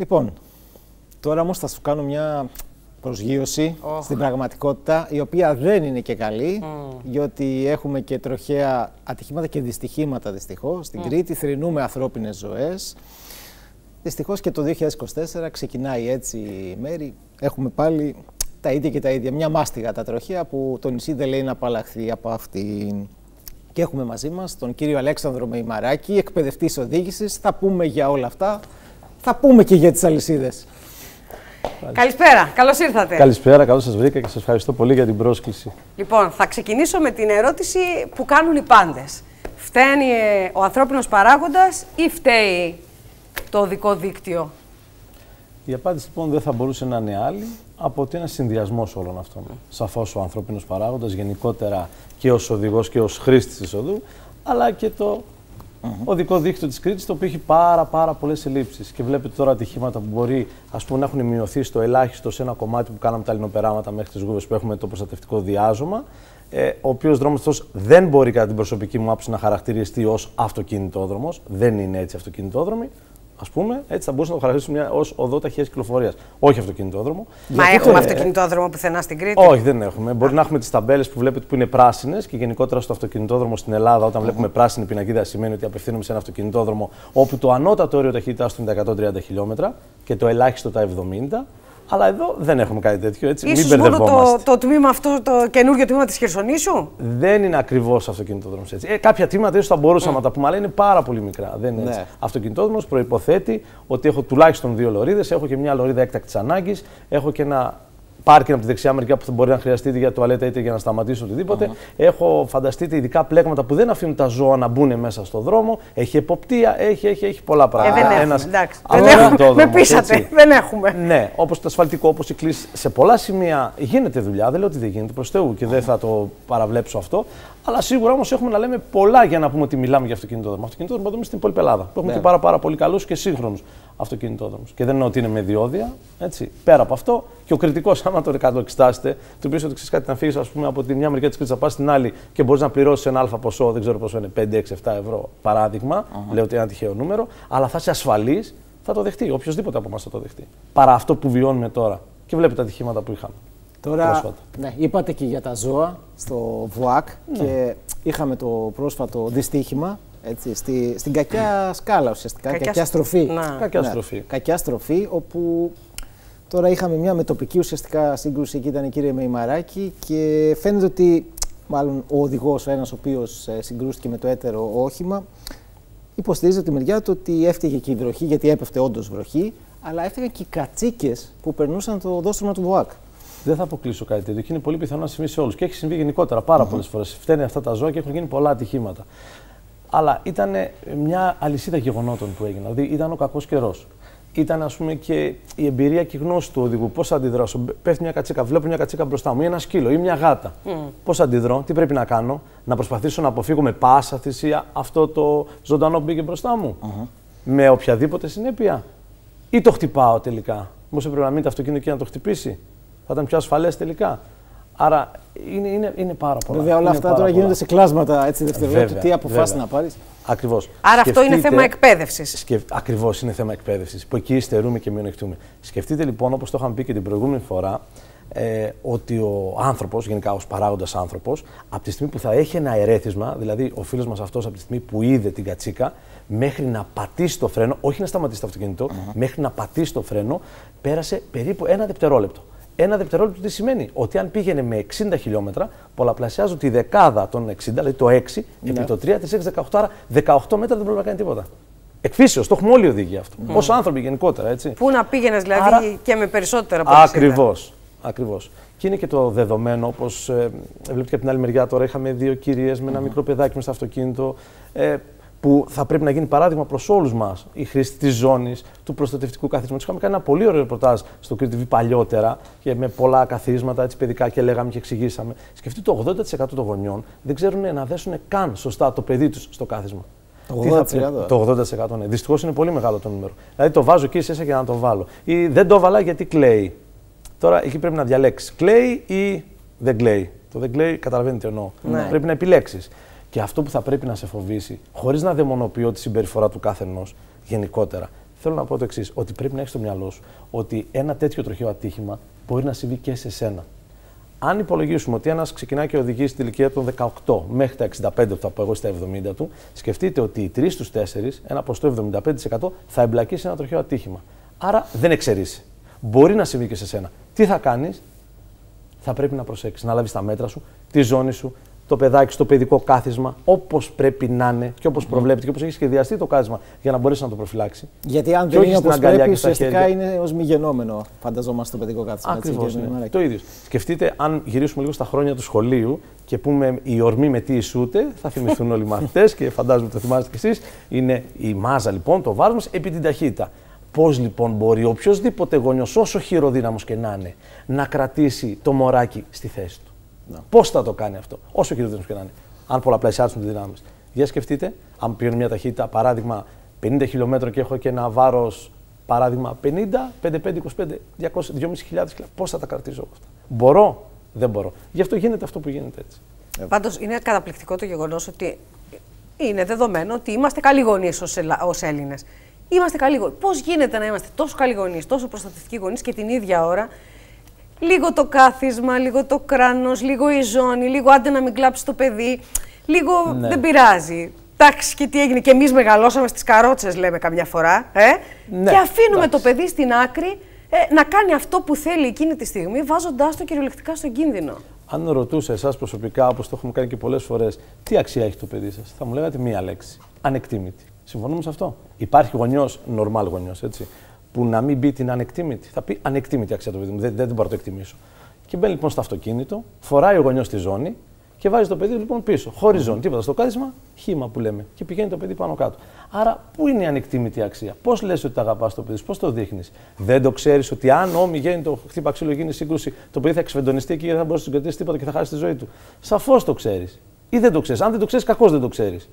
Λοιπόν, τώρα όμως θα σου κάνω μια προσγείωση στην πραγματικότητα, η οποία δεν είναι και καλή, γιατί έχουμε και τροχαία ατυχήματα και δυστυχήματα δυστυχώς. Στην Κρήτη θρυνούμε ανθρώπινες ζωές. Δυστυχώς και το 2024 ξεκινάει έτσι η μέρη. Έχουμε πάλι τα ίδια και τα ίδια. Μια μάστιγα τα τροχαία που το νησί δεν λέει να απαλλαχθεί από αυτήν. Και έχουμε μαζί μας τον κύριο Αλέξανδρο Μεϊμαράκη, εκπαιδευτής οδήγησης. Θα πούμε για όλα αυτά. Θα πούμε και για τις αλυσίδες. Καλησπέρα, καλώς ήρθατε. Καλησπέρα, καλώς σας βρήκα και σας ευχαριστώ πολύ για την πρόσκληση. Λοιπόν, θα ξεκινήσω με την ερώτηση που κάνουν οι πάντες. Φταίνει ε, ο ανθρώπινος παράγοντας ή φταίει το οδικό δίκτυο; Η απάντηση λοιπόν δεν θα μπορούσε να είναι άλλη από ότι ένα συνδυασμός όλων αυτών. Σαφώς ο ανθρώπινος παράγοντας, γενικότερα και ως οδηγός και ως χρήστης της οδού, αλλά και το οδικό δίκτυο της Κρήτης, το οποίο έχει πάρα, πάρα πολλές ελλείψεις. Και βλέπετε τώρα ατυχήματα που μπορεί ας πούμε, να έχουν μειωθεί στο ελάχιστο σε ένα κομμάτι που κάναμε τα λινοπεράματα μέχρι τις γούβες που έχουμε το προστατευτικό διάζωμα. Ε, ο οποίος δρόμος αυτός δεν μπορεί, κατά την προσωπική μου άποψη, να χαρακτηριστεί ως αυτοκινητόδρομος. Δεν είναι έτσι αυτοκινητόδρομοι ας πούμε, έτσι θα μπορούσαμε να το χαρακτηρίσουμε ως οδό ταχείας κυκλοφορίας. Όχι αυτοκινητόδρομο. Μα Γιατί έχουμε αυτοκινητόδρομο πουθενά στην Κρήτη. Όχι, δεν έχουμε. Μπορεί να έχουμε τις ταμπέλες που βλέπετε που είναι πράσινες και γενικότερα στο αυτοκινητόδρομο στην Ελλάδα, όταν βλέπουμε πράσινη πινακίδα, σημαίνει ότι απευθύνουμε σε ένα αυτοκινητόδρομο όπου το ανώτατο όριο ταχύτητάς του είναι τα 130 χιλιόμετρα και το ελάχιστο τα 70. Αλλά εδώ δεν έχουμε κάτι τέτοιο. Έτσι. Ίσως Μην μόνο το, το τμήμα αυτό, το καινούργιο τμήμα της Χερσονήσου; Δεν είναι ακριβώς αυτοκινητόδρομος έτσι. Ε, κάποια τμήματα ίσως θα μπορούσαμε να τα πούμε, αλλά είναι πάρα πολύ μικρά. Δεν είναι έτσι. Ναι. Αυτοκινητόδρομος προποθέτει ότι έχω τουλάχιστον δύο λωρίδες, έχω και μια λωρίδα έκτακτης ανάγκης, έχω και ένα πάρκινγκ από τη δεξιά μεριά που θα μπορεί να χρειαστεί για τουαλέτα είτε για να σταματήσω οτιδήποτε. Uh -huh. Έχω φανταστείτε ειδικά πλέγματα που δεν αφήνουν τα ζώα να μπουν μέσα στο δρόμο. Έχει εποπτεία, έχει, έχει, έχει πολλά πράγματα. Ε, δεν έχουμε, εντάξει. Δεν έχουμε. Με πείσατε. Έτσι. Δεν έχουμε. Ναι, όπως το ασφαλτικό, όπως η κλίση. Σε πολλά σημεία γίνεται δουλειά. Δεν λέω ότι δεν γίνεται προς Θεού και δεν θα το παραβλέψω αυτό. Αλλά σίγουρα όμως έχουμε να λέμε πολλά για να πούμε ότι μιλάμε για αυτοκινητόδρομο. Αυτοκινητόδρομο στην υπόλοιπη Ελλάδα. Που έχουμε ναι. και πάρα, πάρα πολύ καλούς και σύγχρονους αυτοκινητόδρομους. Και δεν εννοώ ότι είναι με διόδια. Έτσι. Πέρα από αυτό, και ο κριτικός, άμα το εξετάσετε, του πεις ότι ξέρεις κάτι να φύγεις από τη μια μεριά της Κρήτης, να πας στην άλλη και μπορείς να πληρώσεις ένα αλφα ποσό, δεν ξέρω πόσο είναι, 5, 6, 7 ευρώ παράδειγμα. Uh-huh. Λέω ότι είναι ένα τυχαίο νούμερο. Αλλά θα είσαι ασφαλής, θα το δεχτεί. Οποιοδήποτε από εμάς θα το δεχτεί. Παρά αυτό που βιώνουμε τώρα. Και βλέπετε τα ατυχήματα που είχαμε. Τώρα, ναι, είπατε και για τα ζώα στο ΒΟΑΚ ναι. και είχαμε το πρόσφατο δυστύχημα έτσι, στη, στην κακιά σκάλα ουσιαστικά, κακιά, κακιά στροφή. Να. Κακιά, ναι, στροφή. κακιά στροφή, όπου τώρα είχαμε μια μετοπική ουσιαστικά σύγκρουση, εκεί ήταν η κύριε Μεϊμαράκη και φαίνεται ότι μάλλον ο οδηγός, ο ένας ο οποίος ε, συγκρούστηκε με το έτερο όχημα, υποστηρίζει από τη μεριά του ότι έφταιγε και η βροχή, γιατί έπεφτε όντως βροχή, αλλά έφταιγαν και οι κατσίκες που περνούσαν το δόστρωμα του ΒΟΑΚ. Δεν θα αποκλείσω κάτι τέτοιο. είναι πολύ πιθανό να συμβεί σε όλους. Και έχει συμβεί γενικότερα πάρα mm -hmm. πολλές φορές. Φταίνουν αυτά τα ζώα και έχουν γίνει πολλά ατυχήματα. Αλλά ήταν μια αλυσίδα γεγονότων που έγινε. Δηλαδή ήταν ο κακός καιρός. Ήταν ας πούμε και η εμπειρία και η γνώση του οδηγού. Πώς θα αντιδράσω. Πέφτει μια κατσίκα, βλέπω μια κατσίκα μπροστά μου ή ένα σκύλο ή μια γάτα. Mm. Πώς αντιδρώ, τι πρέπει να κάνω, να προσπαθήσω να αποφύγω με πάσα θυσία αυτό το ζωντανό που μπήκε μπροστά μου. Mm -hmm. Με οποιαδήποτε συνέπεια. Ή το χτυπάω τελικά. Μήπω έπρεπε να μείνει το αυτοκίνητο και να το χτυπήσει θα ήταν πιο ασφαλές τελικά. Άρα είναι, είναι, είναι πάρα πολλά. Βέβαια, όλα αυτά τώρα γίνονται σε κλάσματα έτσι δευτερόλεπτα. Τι αποφάσεις να πάρεις. Ακριβώς. Άρα αυτό είναι θέμα εκπαίδευσης. Σκεφ... Ακριβώς είναι θέμα εκπαίδευσης. Που εκεί υστερούμε και μειονεκτούμε. Σκεφτείτε λοιπόν, όπως το είχαμε πει και την προηγούμενη φορά, ε, ότι ο άνθρωπος, γενικά ως παράγοντας άνθρωπος, από τη στιγμή που θα έχει ένα ερέθισμα, δηλαδή ο φίλος μας αυτός από τη στιγμή που είδε την κατσίκα, μέχρι να πατήσει το φρένο, όχι να σταματήσει το αυτοκίνητο, μέχρι να πατήσει το φρένο, πέρασε περίπου ένα δευτερόλεπτο. Ένα δευτερόλεπτο τι σημαίνει. Ότι αν πήγαινε με 60 χιλιόμετρα, πολλαπλασιάζω τη δεκάδα των 60, δηλαδή το 6, ναι. επί το 3, τη 6, 18, άρα 18 μέτρα δεν πρέπει να κάνει τίποτα. Εκφύσεως, το έχουμε όλοι οδηγεί αυτό. Mm. Ω άνθρωποι γενικότερα, έτσι. Πού να πήγαινες δηλαδή άρα... και με περισσότερα από Ακριβώς. Ακριβώς. Και είναι και το δεδομένο, όπως ε, βλέπετε και από την άλλη μεριά τώρα, είχαμε δύο κυρίες με ένα μικρό παιδάκι μες στο αυτοκίνητο. Ε, που θα πρέπει να γίνει παράδειγμα προς όλους μας η χρήση της ζώνης, του προστατευτικού καθίσματο. Είχαμε κάνει ένα πολύ ωραίο ρεπορτάζ στο TV παλιότερα και με πολλά καθίσματα έτσι, παιδικά και λέγαμε και εξηγήσαμε. Σκεφτείτε το 80% των γονιών δεν ξέρουν να δέσουν καν σωστά το παιδί τους στο κάθισμα. Το 80%. Το 80% ναι. Δυστυχώς είναι πολύ μεγάλο το νούμερο. Δηλαδή το βάζω εκεί εσύ για να το βάλω. Ή δεν το βάλα γιατί κλαίει. Τώρα εκεί πρέπει να διαλέξεις. Κλαίει ή δεν κλαίει. Το δεν κλαίει καταλαβαίνετε τι εννοώ. Ναι. Πρέπει να επιλέξεις. Και αυτό που θα πρέπει να σε φοβήσει, χωρίς να δαιμονοποιώ τη συμπεριφορά του κάθε ενός γενικότερα, Θέλω να πω το εξής: Ότι πρέπει να έχεις στο μυαλό σου ότι ένα τέτοιο τροχαίο ατύχημα μπορεί να συμβεί και σε σένα. Αν υπολογίσουμε ότι ένας ξεκινάει και οδηγεί στη ηλικία των 18 μέχρι τα 65, που θα πω εγώ στα 70 του, σκεφτείτε ότι οι 3 στους 4, ένα ποσοστό 75%, θα εμπλακεί σε ένα τροχαίο ατύχημα. Άρα δεν εξαιρείσαι. Μπορεί να συμβεί και σε σένα. Τι θα κάνεις, θα πρέπει να προσέξεις, να λάβεις τα μέτρα σου, τη ζώνη σου, το παιδάκι στο παιδικό κάθισμα όπως πρέπει να είναι και όπως προβλέπεται και όπως έχει σχεδιαστεί το κάθισμα για να μπορέσει να το προφυλάξει. Γιατί αν δεν είναι όπως πρέπει, ουσιαστικά είναι ως μη γενόμενο, φανταζόμαστε το παιδικό κάθισμα. Ακριβώς. Ναι. Το ίδιο. Σκεφτείτε, αν γυρίσουμε λίγο στα χρόνια του σχολείου και πούμε η ορμή με τι ισούται, θα θυμηθούν όλοι οι μαθητές και φαντάζομαι το θυμάστε κι εσείς. Είναι η μάζα λοιπόν, το βάρος επί την ταχύτητα. Πώς λοιπόν μπορεί οποιοδήποτε γονιός, όσο χειροδύναμος και να είναι, να κρατήσει το μωράκι στη θέση του; Πώς θα το κάνει αυτό, όσο χειροδύναμο και να είναι, αν πολλαπλασιάσουν τις δυνάμεις. Για σκεφτείτε, αν πηγαίνω μια ταχύτητα, παράδειγμα 50 χιλιόμετρα και έχω και ένα βάρος, παράδειγμα 50, 5, 5, 25, 200, 2.500 πώς θα τα κρατήσω αυτά. Μπορώ, δεν μπορώ. Γι' αυτό γίνεται αυτό που γίνεται έτσι. Πάντως είναι καταπληκτικό το γεγονός ότι είναι δεδομένο ότι είμαστε καλοί γονείς ως Έλληνες. Είμαστε καλοί γονείς. Πώς γίνεται να είμαστε τόσο καλοί γονείς, τόσο προστατευτικοί γονείς και την ίδια ώρα λίγο το κάθισμα, λίγο το κράνος, λίγο η ζώνη, λίγο άντε να μην κλάψεις το παιδί. Λίγο ναι. δεν πειράζει. Εντάξει, και τι έγινε. Και εμείς μεγαλώσαμε στις καρότσες, λέμε καμιά φορά. Ε; Ναι, και αφήνουμε το παιδί στην άκρη ε, να κάνει αυτό που θέλει εκείνη τη στιγμή, βάζοντάς το κυριολεκτικά στον κίνδυνο. Αν ρωτούσα εσάς προσωπικά, όπως το έχουμε κάνει και πολλές φορές, τι αξία έχει το παιδί σας, θα μου λέγατε μία λέξη. Ανεκτήμητη. Συμφωνούμε σε αυτό; Υπάρχει γονιός, normal γονιός, έτσι, που να μην μπει την ανεκτήμητη. Θα πει ανεκτήμητη αξία το παιδί μου, δεν, δεν, μπορώ να το εκτιμήσω. Και μπαίνει λοιπόν στο αυτοκίνητο, φοράει ο γονιός στη ζώνη και βάζει το παιδί λοιπόν πίσω. Χωρίς ζώνη, τίποτα στο κάθισμα, χήμα που λέμε. Και πηγαίνει το παιδί πάνω κάτω. Άρα, πού είναι η ανεκτήμητη αξία, πώς λες ότι τα αγαπάς το παιδί, πώς το δείχνεις; Δεν το ξέρεις ότι αν όμοι γίνει το χτύπα ξύλο, γίνει σύγκρουση, το παιδί θα εξφεντονιστεί και δεν θα μπορέσει να συγκρατήσει τίποτα και θα χάσει τη ζωή του. Σαφώς το ξέρεις. Ή δεν το ξέρεις. Αν δεν το ξέρεις, κακώς δεν το ξέρεις.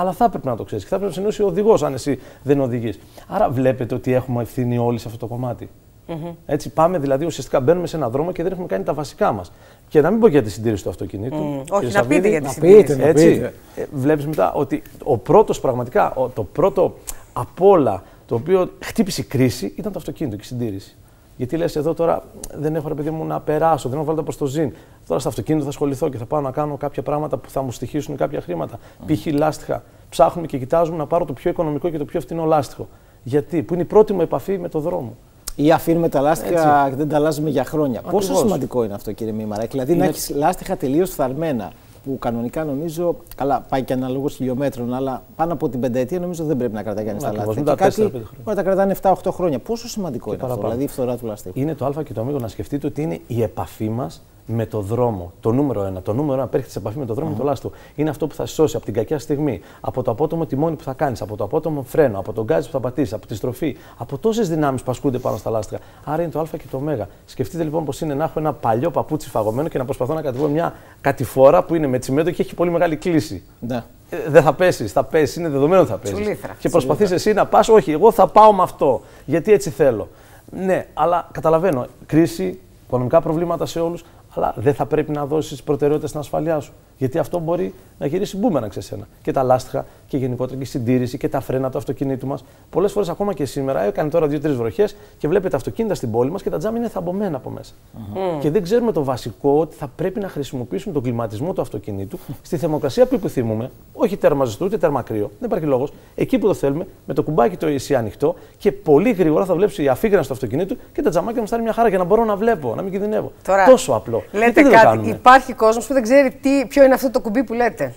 Αλλά θα έπρεπε να το ξέρεις και θα έπρεπε να συνενώσει ο οδηγός, αν εσύ δεν οδηγείς. Άρα βλέπετε ότι έχουμε ευθύνη όλοι σε αυτό το κομμάτι. Mm-hmm. Έτσι, πάμε δηλαδή ουσιαστικά μπαίνουμε σε έναν δρόμο και δεν έχουμε κάνει τα βασικά μας. Και να μην πω για τη συντήρηση του αυτοκινήτου. Mm. Όχι, να πείτε για τη συντήρηση. Να πείτε, έτσι, ε, Βλέπεις μετά ότι ο πρώτος πραγματικά, ο, το πρώτο απ' όλα το οποίο χτύπησε η κρίση ήταν το αυτοκίνητο και η συντήρηση. Γιατί λες εδώ τώρα δεν έχω ρε παιδί μου να περάσω, δεν έχω βάλει προς το ζήν. Τώρα στο αυτοκίνητο θα ασχοληθώ και θα πάω να κάνω κάποια πράγματα που θα μου στοιχήσουν κάποια χρήματα. Mm. Π.χ. λάστιχα. Ψάχνουμε και κοιτάζουμε να πάρω το πιο οικονομικό και το πιο φθηνό λάστιχο. Γιατί, που είναι η πρώτη μου επαφή με το δρόμο. Ή αφήνουμε τα λάστιχα και δεν τα αλλάζουμε για χρόνια. Ακριβώς. Πόσο σημαντικό είναι αυτό, κύριε Μήμαρα; Δηλαδή είναι... να έχεις λάστιχα τελείως φθαρμένα που κανονικά νομίζω. Καλά, πάει και αναλόγως χιλιόμετρων, αλλά πάνω από την πενταετία νομίζω δεν πρέπει να κρατάει κανείς τα λάστιχα. Και κάτι μπορεί να τα κρατάνε 7-8 χρόνια. Πόσο σημαντικό και είναι αυτό, δηλαδή η φθορά του λαστίχου. Είναι το Α και το Ω να σκεφτείτε ότι είναι η επαφή μας με το δρόμο. Το νούμερο ένα. Το νούμερο ένα που έρχεται σε επαφή με το δρόμο, mm-hmm. το λάστο. Είναι αυτό που θα σώσει από την κακιά στιγμή, από το απότομο τιμόνι που θα κάνεις, από το απότομο φρένο, από τον γκάζι που θα πατήσεις, από τη στροφή, από τόσες δυνάμεις που ασκούνται πάνω στα λάστιχα. Άρα είναι το Α και το Ω. Σκεφτείτε λοιπόν πως είναι να έχω ένα παλιό παπούτσι φαγωμένο και να προσπαθώ να κατεβώ μια κατηφόρα που είναι με τσιμέντο και έχει πολύ μεγάλη κλίση. Ναι. Ε, δεν θα πέσεις, θα πέσεις, είναι δεδομένο ότι θα πέσεις. Και προσπαθείς εσύ να πας, όχι, εγώ θα πάω με αυτό, γιατί έτσι θέλω. Ναι, αλλά καταλαβαίνω, κρίση, οικονομικά προβλήματα σε όλους, αλλά δεν θα πρέπει να δώσεις προτεραιότητα στην ασφαλειά σου. Γιατί αυτό μπορεί να γυρίσει μπούμενα σε σένα. Και τα λάστιχα και γενικότερα και η συντήρηση και τα φρένα του αυτοκινήτου μας. Πολλές φορές ακόμα και σήμερα έκανε τώρα δύο-τρεις βροχές και βλέπετε αυτοκίνητα στην πόλη μας και τα τζάμι είναι θαμπομένα από μέσα. Mm-hmm. Και δεν ξέρουμε το βασικό ότι θα πρέπει να χρησιμοποιήσουμε τον κλιματισμό του αυτοκινήτου στη θερμοκρασία που επιθυμούμε. Όχι τέρμα ζεστό ούτε τέρμα κρύο. Δεν υπάρχει λόγος. Εκεί που το θέλουμε, με το κουμπάκι το εσύ ανοιχτό και πολύ γρήγορα θα βλέπει η αφήγρανση του αυτοκινήτου και τα τζαμάκια μα θα είναι μια χαρά για να μπορώ να βλέπω, να μην κινδυνεύω. Τώρα, Τόσο απλό. Λέτε κάτι. Υπάρχει κόσμος που δεν ξέρει τι, ποιο είναι αυτό το κουμπί που λέτε.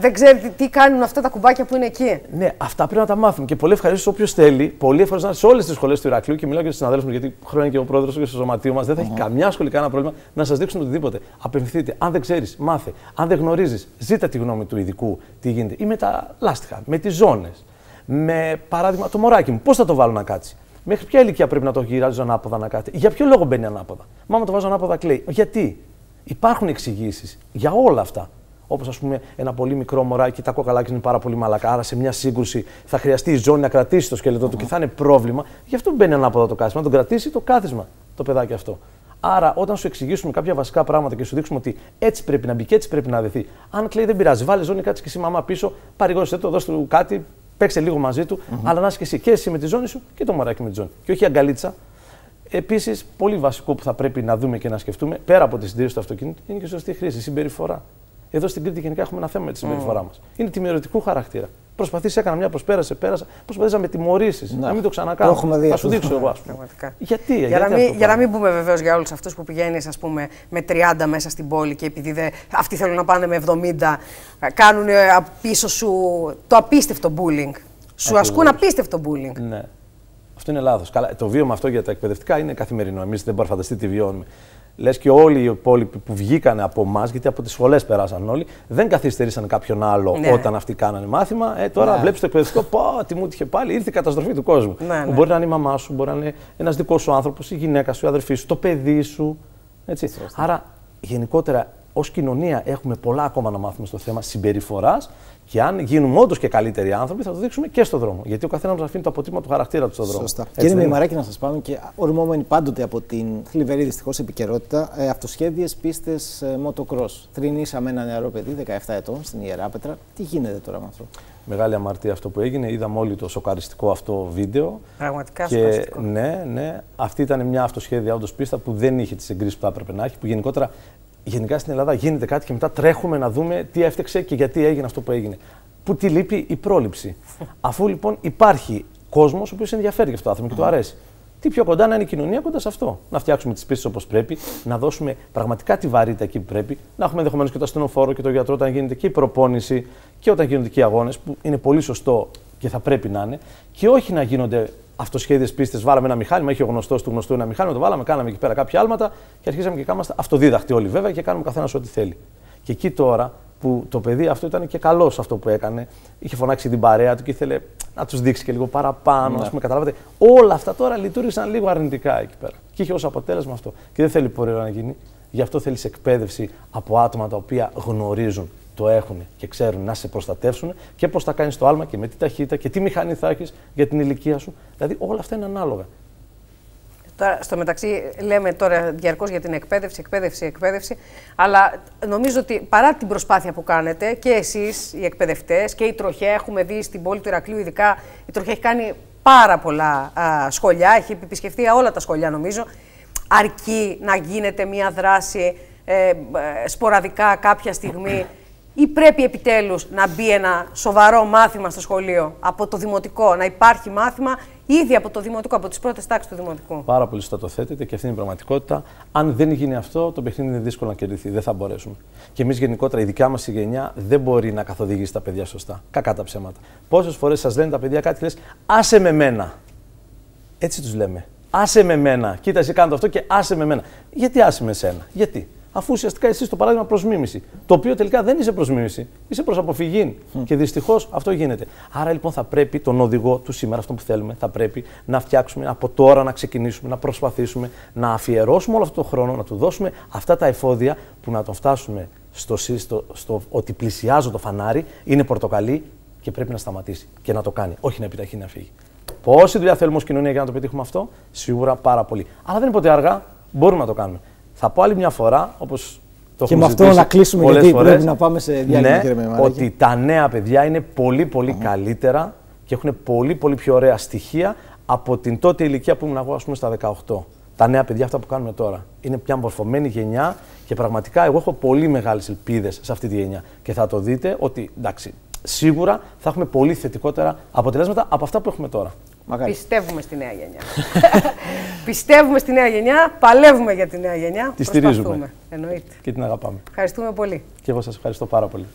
Δεν ξέρει τι κάνουν αυτά τα κουμπάκια που είναι εκεί. Ναι, αυτά πρέπει να τα μάθουμε. Και πολύ ευχαρίστω όποιος θέλει, πολύ ευχαρίστω σε όλες τις σχολές του Ηρακλείου και μιλάω και στους συναδέλφους μου, γιατί χρόνια και ο πρόεδρος και στο σωματείο μας δεν θα έχει καμιά σχολή κανένα πρόβλημα να σας δείξουν οτιδήποτε. Απευθυνθείτε. Αν δεν ξέρεις, μάθε. Αν δεν γνωρίζεις, ζήτα τη γνώμη του ειδικού τι γίνεται. Ή με τα λάστιχα, με τις ζώνες. Με παράδειγμα το μωράκι μου, πώς θα το βάλω να κάτσει; Μέχρι ποια ηλικία πρέπει να το γυρίζω ανάποδα να κάτσει. Για ποιο λόγο μπαίνει ανάποδα; Μα το βάζω ανάποδα κλαίει. Γιατί; Υπάρχουν εξηγήσεις για όλα αυτά. Όπως, ας πούμε, ένα πολύ μικρό μωράκι, τα κοκαλάκια είναι πάρα πολύ μαλακά. Άρα, σε μια σύγκρουση θα χρειαστεί η ζώνη να κρατήσει το σκελετό του και θα είναι πρόβλημα. Γι' αυτό μπαίνει ανάποδα το κάθισμα, να τον κρατήσει το κάθισμα το παιδάκι αυτό. Άρα, όταν σου εξηγήσουμε κάποια βασικά πράγματα και σου δείξουμε ότι έτσι πρέπει να μπει και έτσι πρέπει να δεθεί, αν κλαίει δεν πειράζει, βάλει ζώνη, κάτσε και εσύ μαμά πίσω, παρηγόρησε το, δώσ' του κάτι, Παίξε λίγο μαζί του, αλλά να είσαι και εσύ και εσύ με τη ζώνη σου και το μωράκι με τη ζώνη. Και όχι η αγκαλίτσα. Επίσης, πολύ βασικό που θα πρέπει να δούμε και να σκεφτούμε, πέρα από τη συντήρηση του αυτοκίνητου, είναι και η σωστή χρήση, η συμπεριφορά. Εδώ στην Κρήτη γενικά έχουμε ένα θέμα με τη συμπεριφορά mm. μας. Είναι τιμιωτικού χαρακτήρα. Προσπαθείς, έκανα μια προσπέρασε, πέρασα. Προσπαθεί να με τιμωρήσεις, να. να μην το ξανακάνω. Το έχουμε δει. Θα σου δείξω εγώ, ας πούμε. Γιατί, για, γιατί να μην, για να μην πούμε βεβαίως για όλους αυτούς που πηγαίνεις με 30 μέσα στην πόλη και επειδή δε, αυτοί θέλουν να πάνε με 70, κάνουν πίσω σου το απίστευτο bullying. Σου ασκούν απίστευτο bullying. Ναι. Αυτό είναι λάθος. Το βίωμα αυτό για τα εκπαιδευτικά είναι καθημερινό. Εμείς δεν μπορούμε να φανταστεί τι βιώνουμε λες και όλοι οι υπόλοιποι που βγήκαν από εμάς, γιατί από τις σχολές περάσαν όλοι, δεν καθυστερήσαν κάποιον άλλο ναι. όταν αυτοί κάνανε μάθημα. Ε, τώρα ναι. βλέπεις το εκπαιδευτικό, πω, τι μου είχε πάλι, ήρθε η καταστροφή του κόσμου. Ναι, ναι. Μπορεί να είναι η μαμά σου, μπορεί να είναι ένας δικός σου άνθρωπος, η γυναίκα σου, η αδερφή σου, το παιδί σου. Έτσι. Άρα, γενικότερα, ως κοινωνία έχουμε πολλά ακόμα να μάθουμε στο θέμα συμπεριφοράς και αν γίνουμε όντως και καλύτεροι άνθρωποι, θα το δείξουμε και στον δρόμο. Γιατί ο καθένας μα αφήνει το αποτύπωμα του χαρακτήρα του στον δρόμο. Σωστά. Κύριε Μημαράκη, να σας πάμε και ορμόμενοι πάντοτε από την θλιβερή δυστυχώς επικαιρότητα, ε, αυτοσχέδιες πίστες ε, motocross. Θρυνήσαμε ένα νεαρό παιδί, 17 ετών, στην Ιεράπετρα. Τι γίνεται τώρα με αυτό; Μεγάλη αμαρτία αυτό που έγινε. Είδαμε όλοι το σοκαριστικό αυτό βίντεο. Πραγματικά και, σοκαριστικό. Ναι, ναι. Αυτή ήταν μια αυτοσχέδια όντως πίστα που δεν είχε τις εγκρίσεις που θα έπρεπε να έχει, που γενικότερα γενικά στην Ελλάδα γίνεται κάτι και μετά τρέχουμε να δούμε τι έφτεξε και γιατί έγινε αυτό που έγινε. Πού τη λείπει η πρόληψη. Αφού λοιπόν υπάρχει κόσμος ο οποίος ενδιαφέρει για αυτό το άθλημα και του αρέσει. Τι πιο κοντά να είναι η κοινωνία κοντά σε αυτό. Να φτιάξουμε τις πίστες όπως πρέπει, να δώσουμε πραγματικά τη βαρύτητα εκεί που πρέπει, να έχουμε ενδεχομένως και το ασθενοφόρο και το γιατρό όταν γίνεται και η προπόνηση και όταν γίνονται και οι αγώνες, που είναι πολύ σωστό και θα πρέπει να είναι, και όχι να γίνονται αυτοσχέδιες πίστες. Βάλαμε ένα μηχάνημα, είχε ο γνωστός του γνωστού ένα μηχάνημα, το βάλαμε, κάναμε εκεί πέρα κάποια άλματα και αρχίσαμε και κάναμε αυτοδίδακτοι όλοι βέβαια και κάνουμε καθένας ό,τι θέλει. Και εκεί τώρα που το παιδί αυτό ήταν και καλός αυτό που έκανε, είχε φωνάξει την παρέα του και ήθελε να τους δείξει και λίγο παραπάνω. Ναι. πούμε, καταλάβατε. Όλα αυτά τώρα λειτουργήσαν λίγο αρνητικά εκεί πέρα. Και είχε ως αποτέλεσμα αυτό. Και δεν θέλει πορεία να γίνει. Γι' αυτό θέλει εκπαίδευση από άτομα τα οποία γνωρίζουν το έχουν και ξέρουν να σε προστατεύσουν και πώς θα κάνεις το άλμα και με τι ταχύτητα και τι μηχανή θα έχεις για την ηλικία σου. Δηλαδή όλα αυτά είναι ανάλογα. Τώρα, στο μεταξύ, λέμε τώρα διαρκώς για την εκπαίδευση, εκπαίδευση, εκπαίδευση. Αλλά νομίζω ότι παρά την προσπάθεια που κάνετε και εσείς, οι εκπαιδευτές και η Τροχέ, έχουμε δει στην πόλη του Ηρακλείου, ειδικά η Τροχέ έχει κάνει πάρα πολλά α, σχολιά, έχει επισκεφθεί όλα τα σχολιά νομίζω. Αρκεί να γίνεται μια δράση ε, ε σποραδικά κάποια στιγμή ή πρέπει επιτέλους να μπει ένα σοβαρό μάθημα στο σχολείο από το δημοτικό, να υπάρχει μάθημα ήδη από το δημοτικό, από τις πρώτες τάξεις του δημοτικού; Πάρα πολύ σωστά το θέτετε και αυτή είναι η πραγματικότητα. Αν δεν γίνει αυτό, το παιχνίδι είναι δύσκολο να κερδιθεί. Δεν θα μπορέσουμε. Και εμείς γενικότερα, η δικιά μας η γενιά δεν μπορεί να καθοδηγήσει τα παιδιά σωστά. Κακά τα ψέματα. Πόσες φορές σας λένε τα παιδιά κάτι, λες, άσε με μένα. Έτσι τους λέμε. Άσε με μένα. Κοίτα, εσύ κάνω αυτό και άσε με μένα. Γιατί άσε με σένα. Γιατί; Αφού ουσιαστικά εσύ το παράδειγμα προς μίμηση. Το οποίο τελικά δεν είσαι προς μίμηση, είσαι προς αποφυγή. Και δυστυχώς αυτό γίνεται. Άρα λοιπόν θα πρέπει τον οδηγό του σήμερα, αυτό που θέλουμε, θα πρέπει να φτιάξουμε από τώρα να ξεκινήσουμε, να προσπαθήσουμε να αφιερώσουμε όλο αυτό το χρόνο, να του δώσουμε αυτά τα εφόδια που να τον φτάσουμε στο, στο, στο ότι πλησιάζω το φανάρι, είναι πορτοκαλί και πρέπει να σταματήσει και να το κάνει. Όχι να επιταχύνει να φύγει. Πόση δουλειά θέλουμε ως κοινωνία για να το πετύχουμε αυτό, σίγουρα πάρα πολύ. Αλλά δεν είναι ποτέ αργά, μπορούμε να το κάνουμε. Θα πω άλλη μια φορά, όπως το Και με αυτό να κλείσουμε, γιατί φορές, πρέπει να πάμε σε διάλειμμα, ναι, κύριε Ότι τα νέα παιδιά είναι πολύ, πολύ καλύτερα και έχουν πολύ, πολύ πιο ωραία στοιχεία από την τότε ηλικία που ήμουν εγώ, ας πούμε, στα 18. Τα νέα παιδιά αυτά που κάνουμε τώρα. Είναι μια μορφωμένη γενιά και πραγματικά εγώ έχω πολύ μεγάλες ελπίδες σε αυτή τη γενιά. Και θα το δείτε ότι εντάξει, σίγουρα θα έχουμε πολύ θετικότερα αποτελέσματα από αυτά που έχουμε τώρα. Μακάρι. Πιστεύουμε στη νέα γενιά. Πιστεύουμε στη νέα γενιά, παλεύουμε για τη νέα γενιά. Τη στηρίζουμε. Εννοείται. Και την αγαπάμε. Ευχαριστούμε πολύ. Και εγώ σας ευχαριστώ πάρα πολύ.